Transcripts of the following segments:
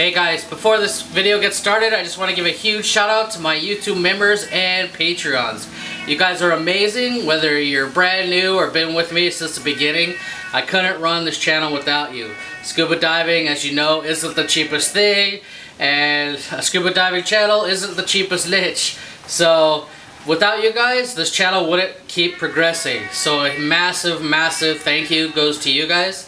Hey guys, before this video gets started, I just want to give a huge shout out to my YouTube members and Patreons. You guys are amazing, whether you're brand new or been with me since the beginning. I couldn't run this channel without you. Scuba diving, as you know, isn't the cheapest thing, and a scuba diving channel isn't the cheapest niche. So, without you guys, this channel wouldn't keep progressing. So a massive, massive thank you goes to you guys.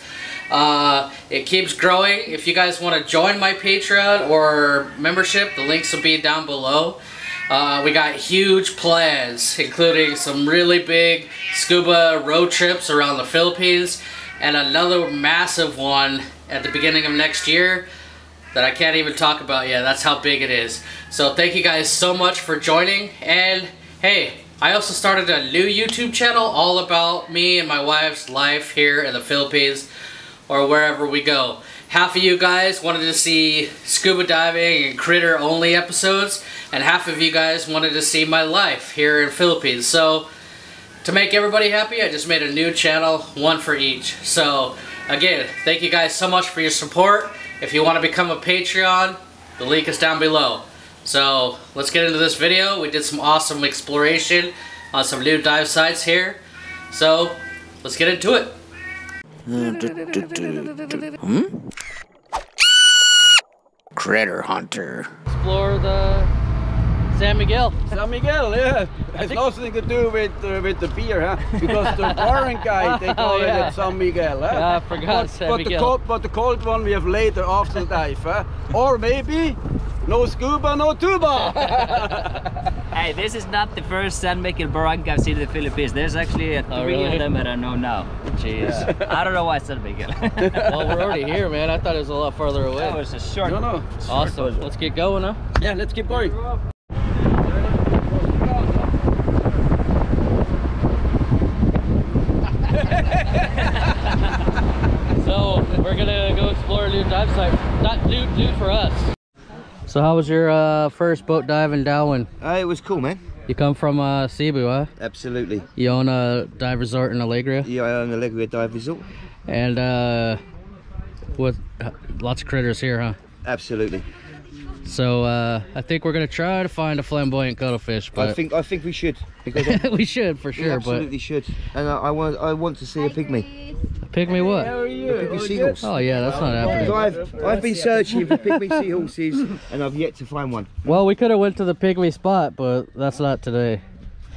Uh, it keeps growing. If you guys want to join my Patreon or membership, the links will be down below. Uh, we got huge plans, including some really big scuba road trips around the Philippines, and another massive one at the beginning of next year that I can't even talk about yet. That's how big it is. So thank you guys so much for joining, and hey, I also started a new YouTube channel all about me and my wife's life here in the Philippines or wherever we go. Half of you guys wanted to see scuba diving and critter only episodes, and half of you guys wanted to see my life here in Philippines. So, to make everybody happy, I just made a new channel, one for each. So, again, thank you guys so much for your support. If you want to become a Patreon, the link is down below. So, let's get into this video. We did some awesome exploration on some new dive sites here. So, let's get into it. Hmm? Critter Hunter. Explore the San Miguel. San Miguel, yeah. It's nothing to do with uh, with the beer, huh? Because the foreign guy, they call oh, yeah. it San Miguel, huh? Yeah, I forgot but, San but Miguel. The cold, but the cold one we have later after the dive, huh? Or maybe no scuba, no tuba. hey, this is not the first San Miguel Barangay I've seen in the Philippines. There's actually oh, three really? of them that I know now. Jeez. Yeah. I don't know why San Miguel. well, we're already here, man. I thought it was a lot farther away. That was a short. No, no. Awesome. Let's get going, huh? Yeah, let's keep going. so we're gonna go explore a new dive site. Not new, new for us. So how was your uh, first boat dive in Dauin? Uh, it was cool, man. You come from uh, Cebu, huh? Absolutely. You own a dive resort in Alegria? Yeah, I own Alegria Dive Resort. And uh, with lots of critters here, huh? Absolutely. So uh, I think we're gonna try to find a flamboyant cuttlefish. But I think I think we should because we should for sure. We absolutely but... should. And I, I want I want to see a pygmy. Pygmy what? How are you? A pygmy seahorse. Oh yeah, that's not happening. I've I've been searching for pygmy seahorses and I've yet to find one. Well, we could have went to the pygmy spot, but that's not today.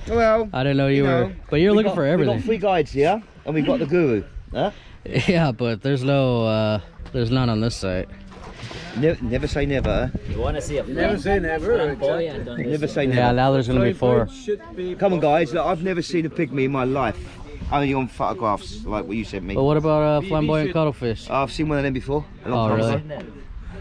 Well, I didn't know you, you know, were, but you're looking got, for everything. We got three guides here, and we got the guru. Huh? Yeah, but there's no, uh, there's none on this site. Never, never say never. You want to see a never say never. Never say never. Yeah, now there's going to be four. Come on, guys. Look, I've never seen a pygmy in my life. Only on photographs, like what you sent me. But what about a uh, flamboyant cuttlefish? I've seen one of them before. oh, really?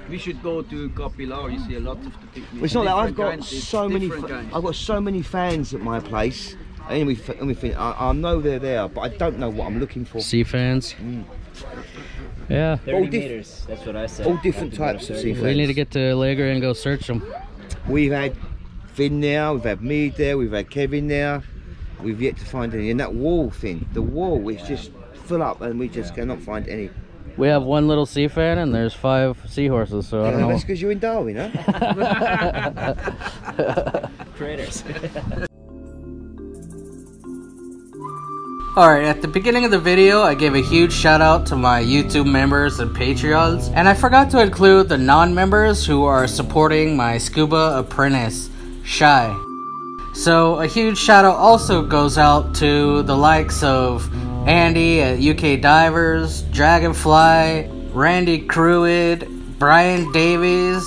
We should go to Capilao. You see a lot of the pygmies. Well, it's not that I've got kinds, so many. I've got so many fans at my place. And we, and we think, I, I, know they're there, but I don't know what I'm looking for. Sea fans. Mm. Yeah. 30 meters, that's what I said. All different types of sea fans. We need to get to Alegria and go search them. We've had Finn there, we've had me there, we've had Kevin there. We've yet to find any. And that wall thing, the wall is just full up and we just cannot find any. We have one little sea fan and there's five seahorses, so I don't know. That's because you're in Dauin, huh? Traders. Alright, at the beginning of the video, I gave a huge shout out to my YouTube members and Patreons, and I forgot to include the non-members who are supporting my scuba apprentice, Shy. So a huge shout out also goes out to the likes of Andy at UK Divers, Dragonfly, Randy Cruid, Brian Davies,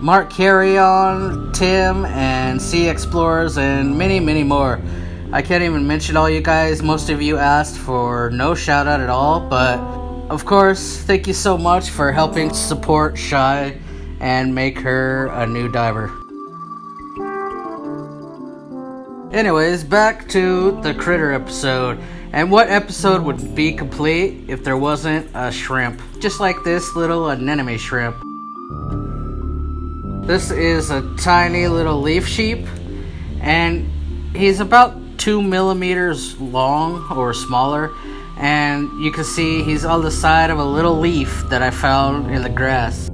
Mark Carrion, Tim, and Sea Explorers, and many, many more. I can't even mention all you guys. Most of you asked for no shout out at all, but of course, thank you so much for helping support Shy and make her a new diver. Anyways, back to the critter episode. And what episode would be complete if there wasn't a shrimp? Just like this little anemone shrimp. This is a tiny little leaf sheep, and he's about two millimeters long or smaller and you can see he's on the side of a little leaf that I found in the grass.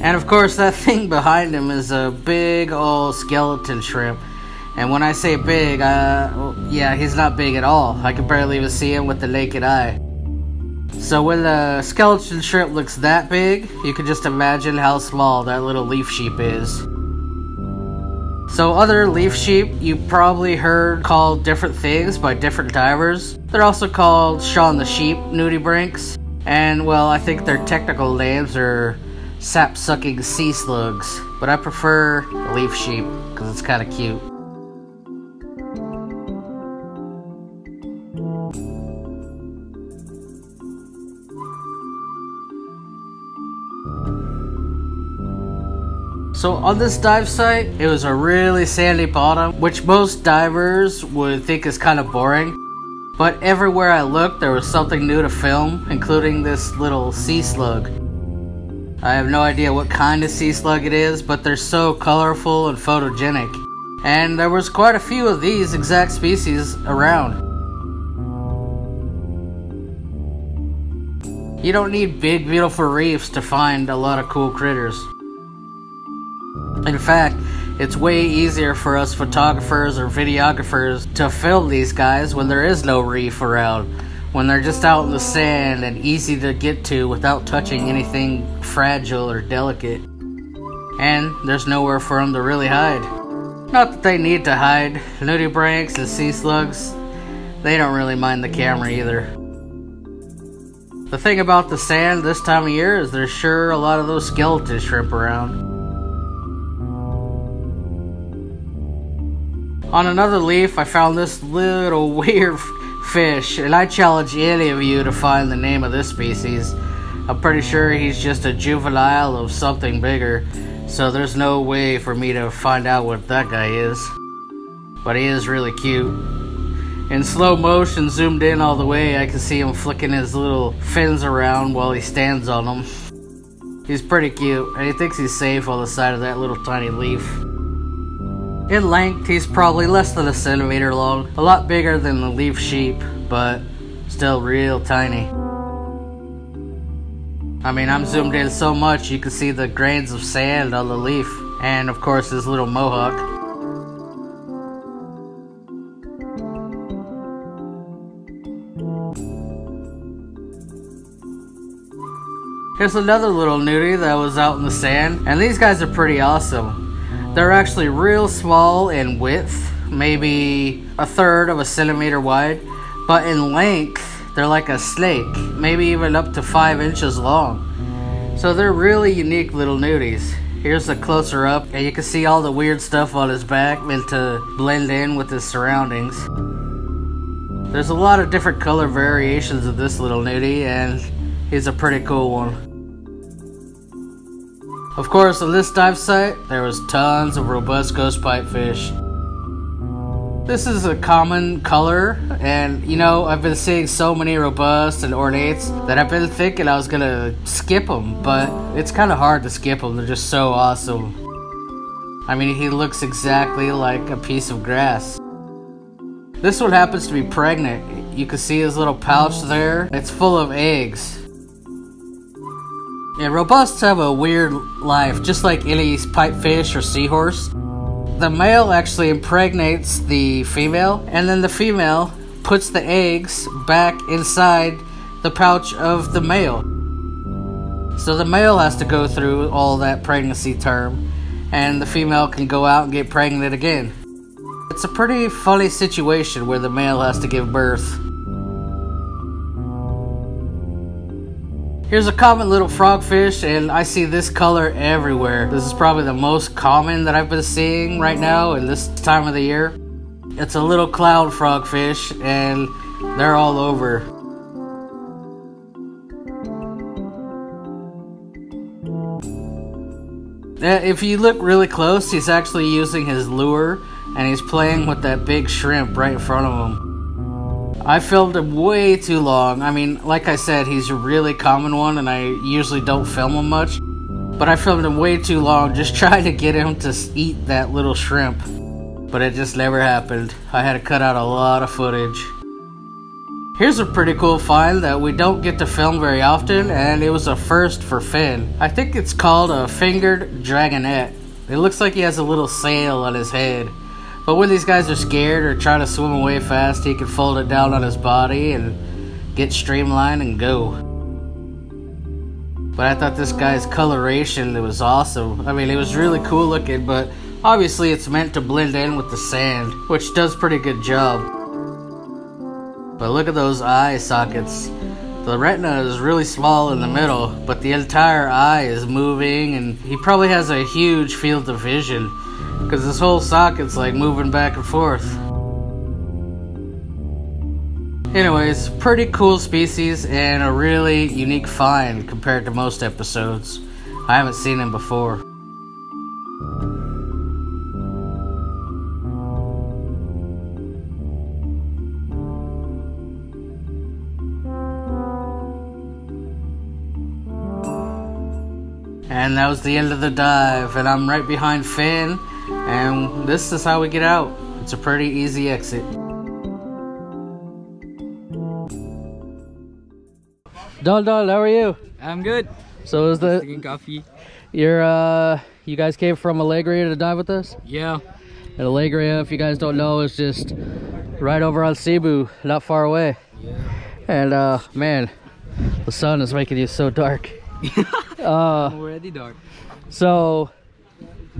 And of course, that thing behind him is a big old skeleton shrimp. And when I say big, uh, yeah, he's not big at all. I can barely even see him with the naked eye. So when the skeleton shrimp looks that big, you can just imagine how small that little leaf sheep is. So other leaf sheep you probably heard called different things by different divers. They're also called Shaun the Sheep nudibranchs. And well, I think their technical names are sap-sucking sea slugs. But I prefer leaf sheep because it's kind of cute. So on this dive site, it was a really sandy bottom, which most divers would think is kind of boring. But everywhere I looked, there was something new to film, including this little sea slug. I have no idea what kind of sea slug it is, but they're so colorful and photogenic. And there was quite a few of these exact species around. You don't need big beautiful reefs to find a lot of cool critters. In fact, it's way easier for us photographers or videographers to film these guys when there is no reef around, when they're just out in the sand and easy to get to without touching anything fragile or delicate. And there's nowhere for them to really hide. Not that they need to hide. Nudibranchs and sea slugs, they don't really mind the camera either. The thing about the sand this time of year is there's sure a lot of those skeleton shrimp around. On another leaf, I found this little weird fish, and I challenge any of you to find the name of this species. I'm pretty sure he's just a juvenile of something bigger, so there's no way for me to find out what that guy is. But he is really cute. In slow motion, zoomed in all the way, I can see him flicking his little fins around while he stands on them. He's pretty cute, and he thinks he's safe on the side of that little tiny leaf. In length, he's probably less than a centimeter long, a lot bigger than the leaf sheep, but still real tiny. I mean, I'm zoomed in so much you can see the grains of sand on the leaf, and of course his little mohawk. Here's another little nudie that was out in the sand, and these guys are pretty awesome. They're actually real small in width, maybe a third of a centimeter wide, but in length, they're like a snake, maybe even up to five inches long. So they're really unique little nudies. Here's a closer up, and you can see all the weird stuff on his back meant to blend in with his surroundings. There's a lot of different color variations of this little nudie, and he's a pretty cool one. Of course, on this dive site, there was tons of robust ghost pipefish. This is a common color, and you know, I've been seeing so many robust and ornates that I've been thinking I was gonna skip them, but it's kind of hard to skip them, they're just so awesome. I mean, he looks exactly like a piece of grass. This one happens to be pregnant. You can see his little pouch there. It's full of eggs. Yeah, robusts have a weird life, just like any pipefish or seahorse. The male actually impregnates the female, and then the female puts the eggs back inside the pouch of the male. So the male has to go through all that pregnancy term, and the female can go out and get pregnant again. It's a pretty funny situation where the male has to give birth. Here's a common little frogfish, and I see this color everywhere. This is probably the most common that I've been seeing right now in this time of the year. It's a little cloud frogfish, and they're all over. If you look really close, he's actually using his lure, and he's playing with that big shrimp right in front of him. I filmed him way too long. I mean, like I said, he's a really common one, and I usually don't film him much. But I filmed him way too long, just trying to get him to eat that little shrimp. But it just never happened. I had to cut out a lot of footage. Here's a pretty cool find that we don't get to film very often, and it was a first for Finn. I think it's called a fingered dragonet. It looks like he has a little sail on his head. But when these guys are scared or trying to swim away fast, he can fold it down on his body and get streamlined and go. But I thought this guy's coloration it was awesome. I mean, it was really cool looking, but obviously it's meant to blend in with the sand, which does pretty good job. But look at those eye sockets. The retina is really small in the middle, but the entire eye is moving, and he probably has a huge field of vision because this whole socket's like moving back and forth. Anyways, pretty cool species and a really unique find compared to most episodes. I haven't seen him before. And that was the end of the dive, and I'm right behind Finn, and this is how we get out. It's a pretty easy exit. Don Don, how are you? I'm good. So is the Drinking coffee. you're uh you guys came from Alegria to dive with us? Yeah. And Alegria, if you guys don't know, is just right over on Cebu, not far away. Yeah. And uh man, the sun is making you so dark. uh Already dark. so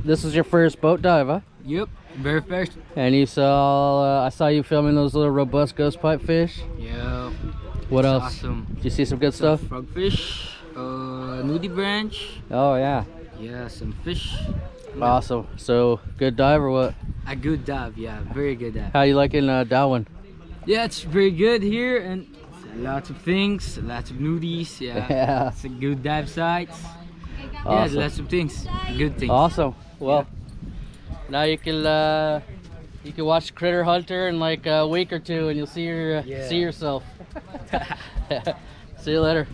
this is your first boat dive, huh? Yep. Very first. And you saw uh, I saw you filming those little robust ghost pipe fish. Yeah. What else? Awesome. Did you see some good stuff? Frogfish. Uh, nudie branch. Oh yeah. Yeah, some fish. Awesome. So good dive or what? A good dive. Yeah, very good dive. How you liking uh, Dauin? Yeah, it's very good here and lots of things, lots of nudies. Yeah. Yeah. It's a good dive site. Awesome. Yeah, lots of things. Good things. Awesome. Well, now you can uh, you can watch Critter Hunter in like a week or two, and you'll see your uh, Yeah. see yourself. see you later.